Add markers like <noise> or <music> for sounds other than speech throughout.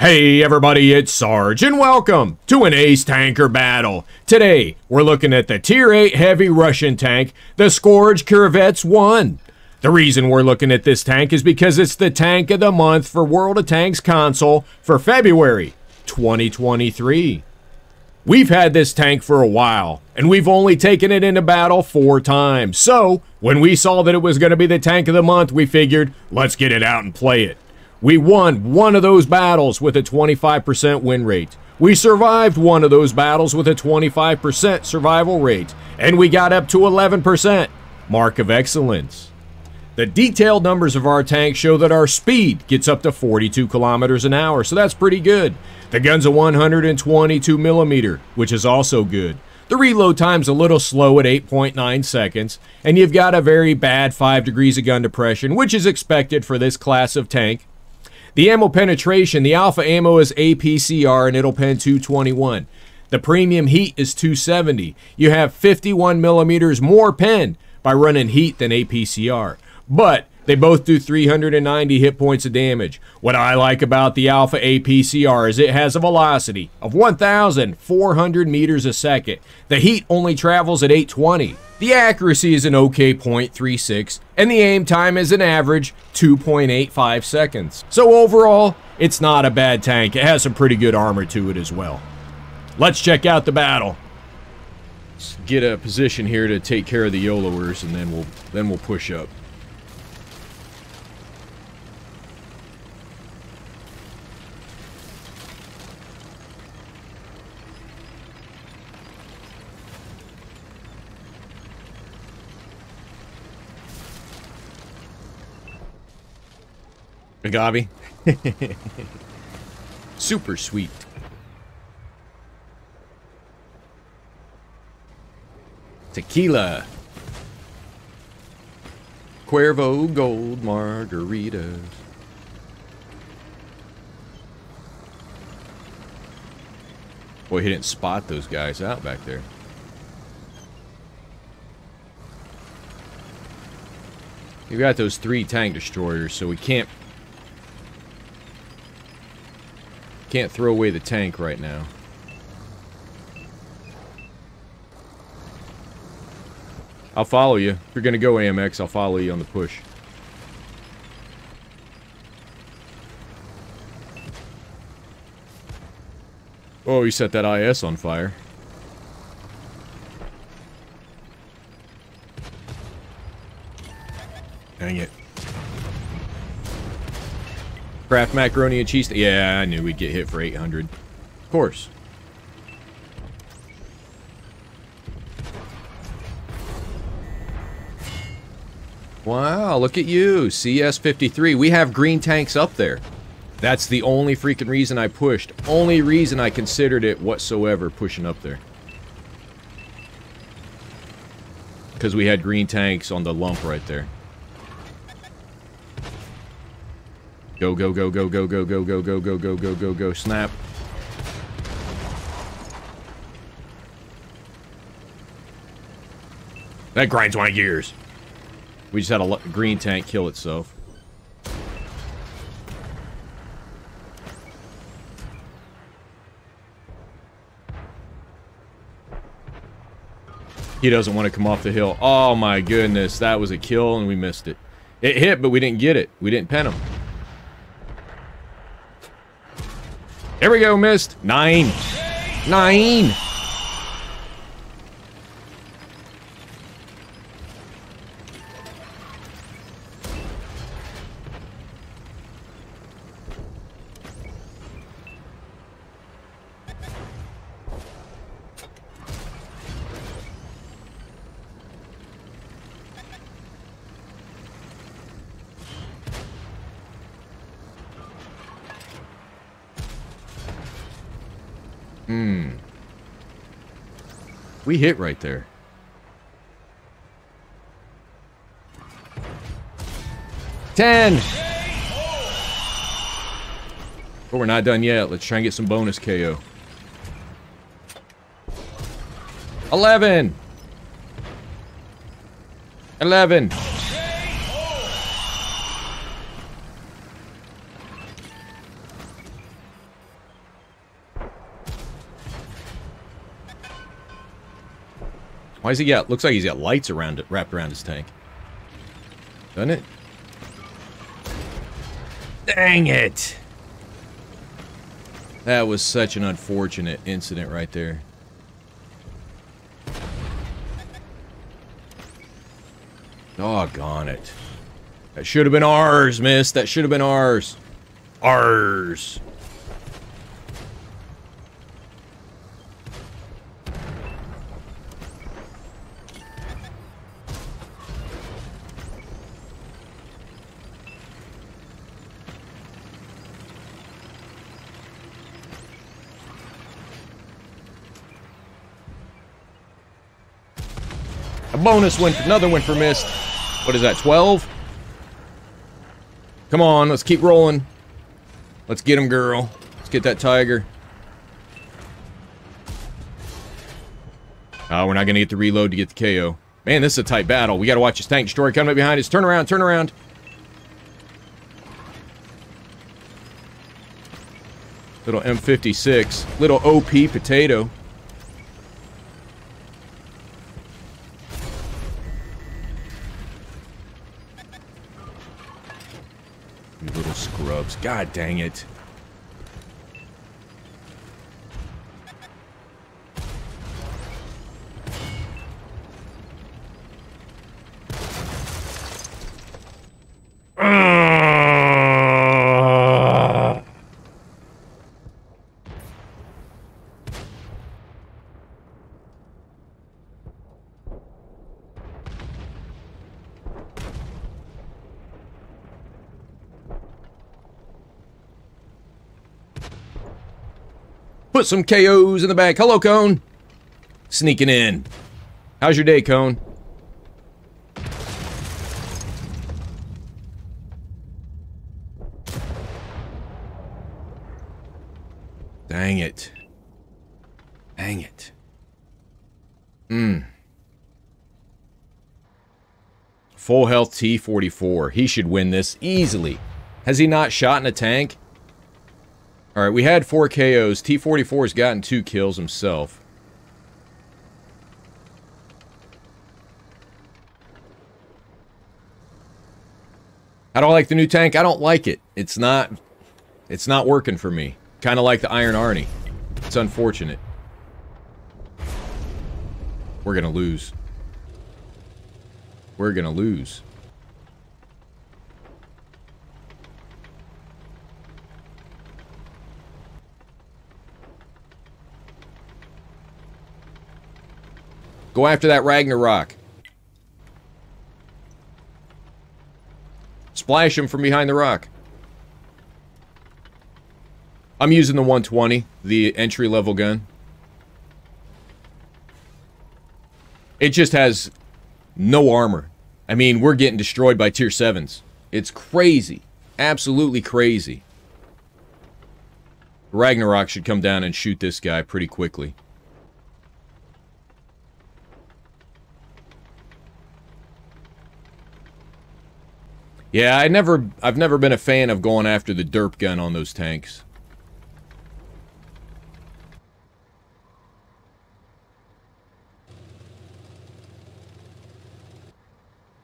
Hey everybody, it's Sarge and welcome to an Ace Tanker battle. Today, we're looking at the Tier 8 heavy Russian tank, the Scourge Kirovets 1. The reason we're looking at this tank is because it's the tank of the month for World of Tanks console for February 2023. We've had this tank for a while, and we've only taken it into battle four times. So, when we saw that it was going to be the tank of the month, we figured, let's get it out and play it. We won one of those battles with a 25% win rate. We survived one of those battles with a 25% survival rate. And we got up to 11%. Mark of excellence. The detailed numbers of our tank show that our speed gets up to 42 kilometers an hour, so that's pretty good. The gun's a 122 millimeter, which is also good. The reload time's a little slow at 8.9 seconds, and you've got a very bad 5 degrees of gun depression, which is expected for this class of tank. The ammo penetration, the alpha ammo is APCR and it'll pen 221. The premium heat is 270. You have 51 millimeters more pen by running heat than APCR. But they both do 390 hit points of damage. What I like about the Alpha APCR is it has a velocity of 1,400 meters a second. The heat only travels at 820. The accuracy is an OK .36, and the aim time is an average 2.85 seconds. So overall, it's not a bad tank. It has some pretty good armor to it as well. Let's check out the battle. Let's get a position here to take care of the YOLOers, and then we'll then we'll push up. Agave. <laughs> Super sweet. Tequila. Cuervo Gold Margaritas. Boy, he didn't spot those guys out back there. We got those three tank destroyers, so we can't Can't throw away the tank right now. I'll follow you. If you're going to go AMX, I'll follow you on the push. Oh, you set that IS on fire. Dang it. Kraft macaroni and cheese. Yeah, I knew we'd get hit for 800. Of course. Wow, look at you. CS53. We have green tanks up there. That's the only freaking reason I pushed. Only reason I considered it whatsoever pushing up there. Because we had green tanks on the lump right there. Go, go, go, go, go, go, go, go, go, go, go, go, go, go, snap. That grinds my gears. We just had a green tank kill itself. He doesn't want to come off the hill. Oh my goodness, that was a kill and we missed it. It hit, but we didn't get it. We didn't pen him. There we go, missed. Nine. Nine. Hmm. We hit right there. Ten! But we're not done yet. Let's try and get some bonus KO. Eleven! Eleven! Why is he got... Looks like he's got lights around it, wrapped around his tank. Doesn't it? Dang it! That was such an unfortunate incident right there. Doggone it. That should have been ours, miss. That should have been ours. Ours. Bonus win, another win for missed. What is that, 12? Come on, let's keep rolling. Let's get him, girl. Let's get that tiger. Oh, we're not going to get the reload to get the KO. Man, this is a tight battle. We got to watch his tank destroyer coming up behind us. Turn around, turn around. Little M56. Little OP potato. You little scrubs. God dang it. Put some KOs in the bag. Hello, Cone. Sneaking in. How's your day, Cone? Dang it. Dang it. Mmm. Full health T-44. He should win this easily. Has he not shot in a tank? Alright, we had four KOs. T-44 has gotten two kills himself. I don't like the new tank. I don't like it. It's not... It's not working for me. Kind of like the Iron Arnie. It's unfortunate. We're gonna lose. We're gonna lose. Go after that Ragnarok. Splash him from behind the rock. I'm using the 120, the entry-level gun. It just has no armor. I mean, we're getting destroyed by tier 7s. It's crazy. Absolutely crazy. Ragnarok should come down and shoot this guy pretty quickly. Yeah, I never I've never been a fan of going after the derp gun on those tanks.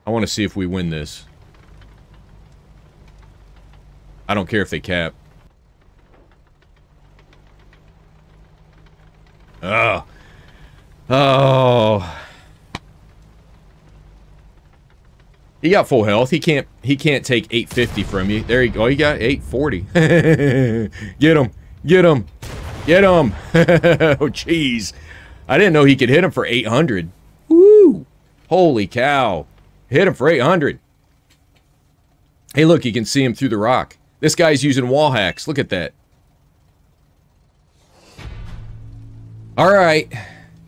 I want to see if we win this. I don't care if they cap. Oh. Oh. He got full health. He can't he can't take 850 from you. There you go. He got 840. <laughs> Get him. Get him. Get him. <laughs> oh, jeez. I didn't know he could hit him for 800. Woo! Holy cow. Hit him for 800. Hey, look, you can see him through the rock. This guy's using wall hacks. Look at that. All right.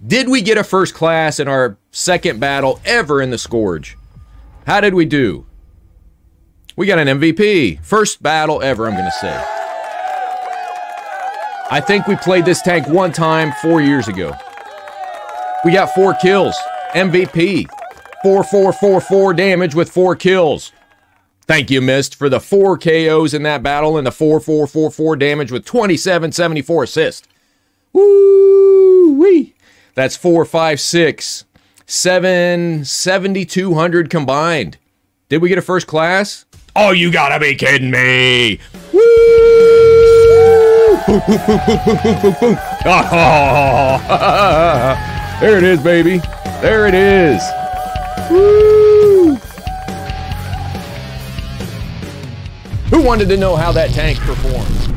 Did we get a first class in our second battle ever in the Scourge? How did we do? We got an MVP. First battle ever, I'm going to say. I think we played this tank one time four years ago. We got four kills. MVP. 4444 damage with four kills. Thank you, Mist, for the four KOs in that battle and the 4444 damage with 2774 assist. Woo wee. That's four, five, six, seven, 7,200 combined. Did we get a first class? Oh, you gotta be kidding me! Woo! <laughs> there it is, baby. There it is. Woo! Who wanted to know how that tank performed?